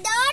Idol!